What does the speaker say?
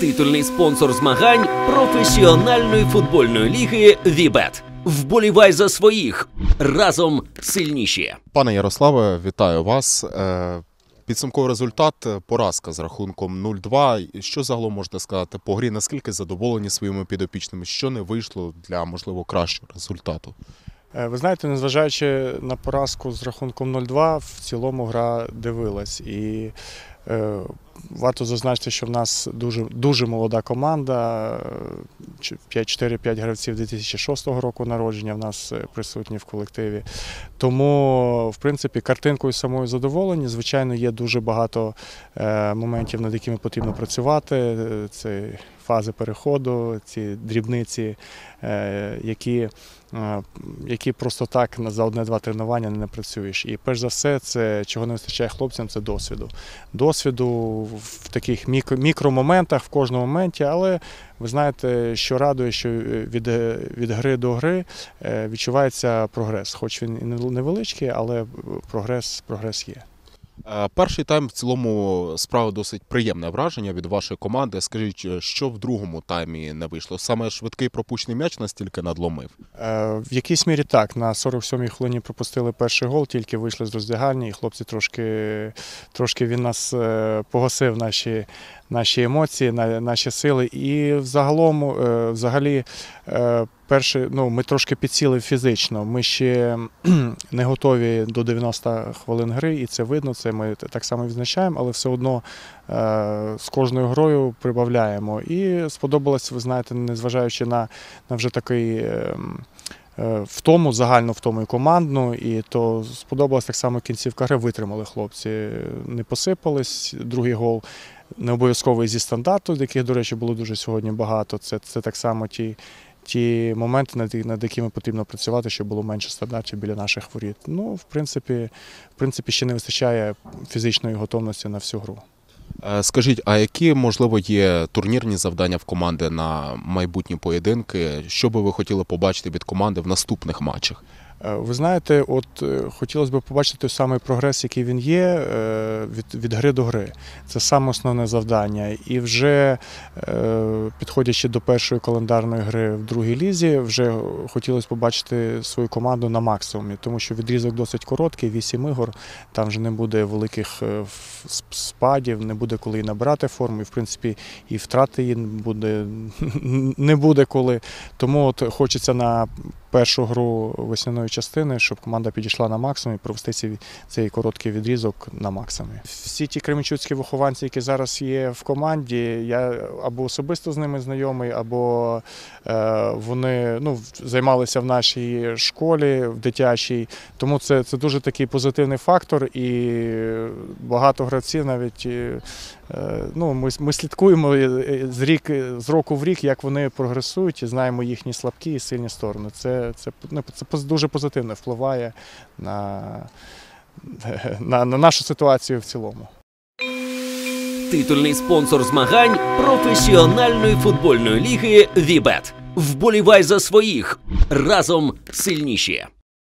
Титульний спонсор змагань професіональної футбольної ліги VBET. Вболівай за своїх разом сильніші. Пане Ярославе, вітаю вас. Е, Підсумковий результат е, поразка з рахунком 0-2. Що загалом можете сказати по грі? Наскільки задоволені своїми підопічними? Що не вийшло для можливо кращого результату? Е, Ви знаєте, незважаючи на поразку з рахунком 0-2, в цілому гра дивилась. І варто зазначити, що в нас дуже, дуже молода команда. е, ч- 5-4-5 гравців 2006 року народження в нас е, присутні в колективі. Тому, в принципі, картинкою самою задоволені. Звичайно, є дуже багато е, моментів, над якими потрібно працювати. Е, Це фази переходу, ці дрібниці, е, які е, які просто так за одне-два тренування не працюєш. І перш за все, це чого не вистачає хлопцям, це досвіду. Досвіду в таких мікро, мікромоментах, в кожному моменті, але ви знаєте, що радує, що е, від, е, від гри до гри е, відчувається прогрес. Хоч він і не- невеличкий, але прогрес, прогрес є. Е, Перший тайм в цілому справа досить приємне враження від вашої команди. Скажіть, е, що в другому таймі не вийшло? Саме швидкий пропущений м'яч настільки надломив. Е, В якійсь мірі так. На 47-й хвилині пропустили перший гол, тільки вийшли з роздягальні, і хлопці трошки, трошки він нас погасив наші, наші емоції, наші сили. І взагалом, взагалі, е, перший, ну, ми трошки підсіли фізично. Ми ще не готові до 90 хвилин гри, і це видно, це ми так само відзначаємо, але все одно е, з кожною грою прибавляємо. І сподобалось, ви знаєте, незважаючи на, на вже такий. ем, е, Втому, загальну втому і командну, і то сподобалась так само кінцівка гри, витримали хлопці, не посипались. Другий гол не обов'язковий зі стандарту, яких, до речі, було дуже сьогодні багато. Це, це так само ті, ті моменти, над, над якими потрібно працювати, щоб було менше стандартів біля наших воріт. Ну, в принципі, в принципі, ще не вистачає фізичної готовності на всю гру. Е, Скажіть, а які можливо є турнірні завдання в команди на майбутні поєдинки? Що би ви хотіли побачити від команди в наступних матчах? Е, Ви знаєте, от е, хотілося б побачити той самий прогрес, який він є е, від, від гри до гри. Це саме основне завдання. І вже підходячи до першої календарної гри в другій лізі, вже хотілося побачити свою команду на максимумі, тому що відрізок досить короткий, 8 ігор. Там вже не буде великих спадів, не буде коли і набирати форму, і в принципі і втрати її буде не буде коли. Тому от хочеться на першу гру весняної частини, щоб команда підійшла на максимум і провести цей, короткий відрізок на максимумі. Всі ті кременчуцькі вихованці, які зараз є в команді, я або особисто з ними знайомий, або е, вони ну, займалися в нашій школі, в дитячій. Тому це, це дуже такий позитивний фактор, і багато гравців навіть. е, Ну, ми, ми слідкуємо е, е, з, рік, з року в рік, як вони прогресують, і знаємо їхні слабкі і сильні сторони. Це, це, ну, це дуже позитивно впливає на, на, на нашу ситуацію в цілому. Титульний спонсор змагань професіональної футбольної ліги VBET. Вболівай за своїх разом сильніші.